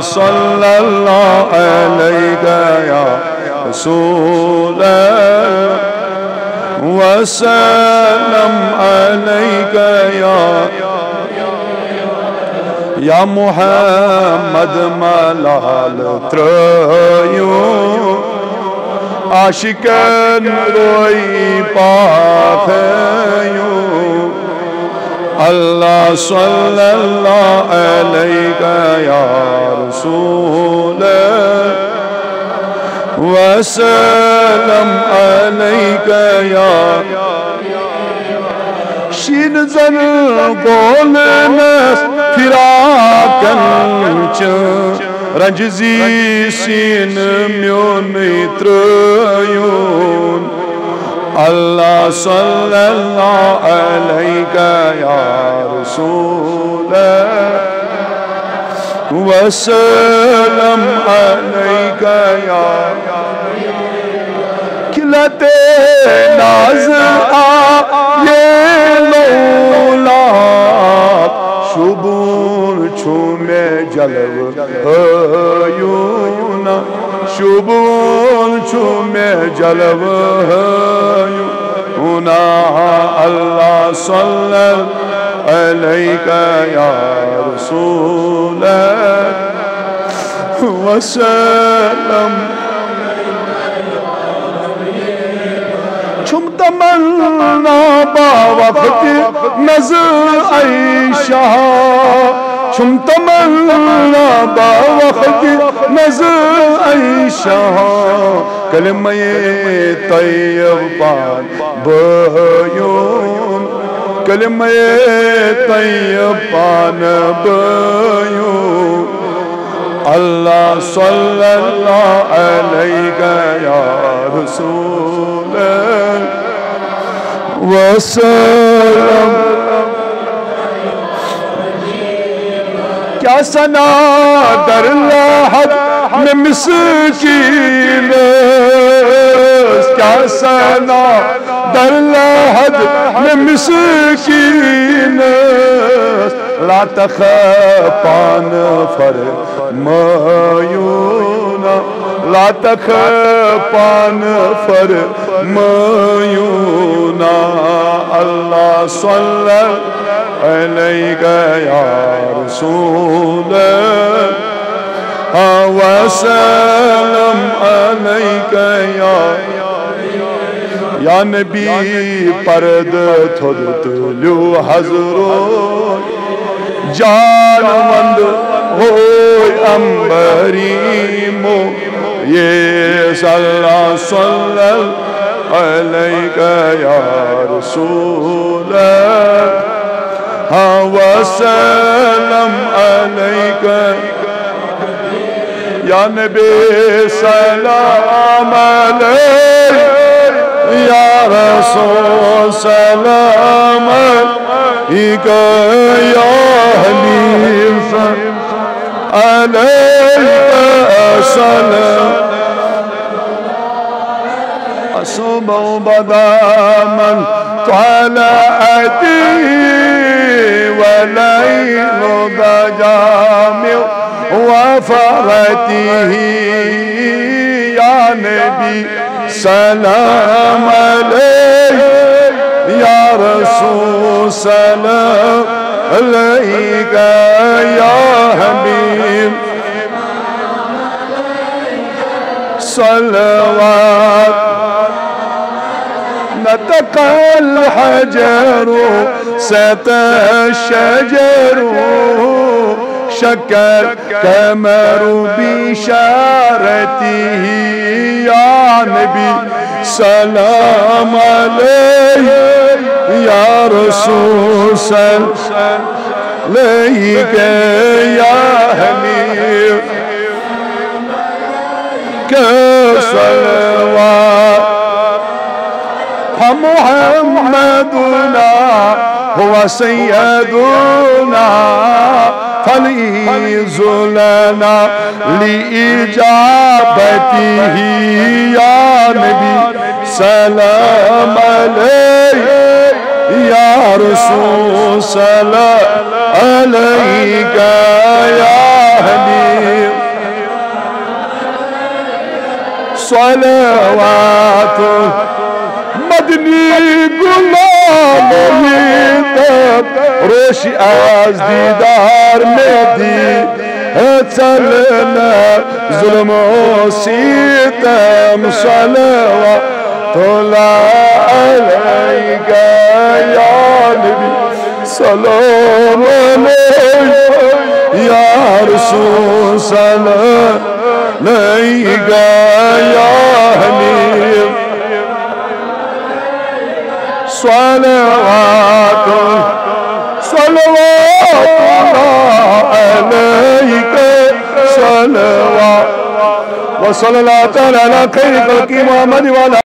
صلى الله عليك يا رسول الله. وسلم عليك يا يا محمد ملال تريو. عاشقا روي باخيو. الله صلى الله عليك يا رسول وسلم عليك يا شين زن قولنا فراقا رنجزي سين ميون تريون اللہ صلی اللہ علیہ یا رسول وسلم علیہ، یا کھلتے ناز آئے لولا شبور چھومے جلو یوں نہ چھو میں جلو ہونا اللہ صلی علیہ یا رسول۔ وسلم۔ چھم تمنا با وقت نظر ای شاہ چھم با وقت نظر ای كلمة طيبان بيون. كلمة طيبان بيون. الله صلى الله عليك يا رسول وسلم. يا سنا در لاحد من مسكينه حسنا در من نمسكين لا تخاف عن فرمايونا لا تخاف عن فرمايونا الله صلى عليك يا رسول الله. وسلم عليك يا رسول یا نبی پرد تھدت لیو حضرو جان مند ہوئی امبری مو، یہ صلی صلی علیہ یا رسول ہاں وسلم علیہ، یا نبی سلام علیہ۔ رسول سلام عليك يا حليف عليك سلام أصبوا بدا من طال سلام عليك يا رسول سلام عليك يا حبيب. صلوات. نطق الحجر ستى الشجر. شك الكمر بشارته يا نبي. سلام عليك يا رسول عليك يا حبيب. كصلوات محمدنا هو سيدنا. فليز لنا لإجابته يا نبي. سلام عليك يا رسول سلام عليك يا حبيب. صلوات مدني غلامه تب روش از دیدار میں دی چلنا ظلم و سیتم صلوات اللہ علیکہ یا نبی سلام علیکہ یا رسول سلام یا حنیف صلوات صلوات صلی اللہ تعالی خیر خلق محمد والا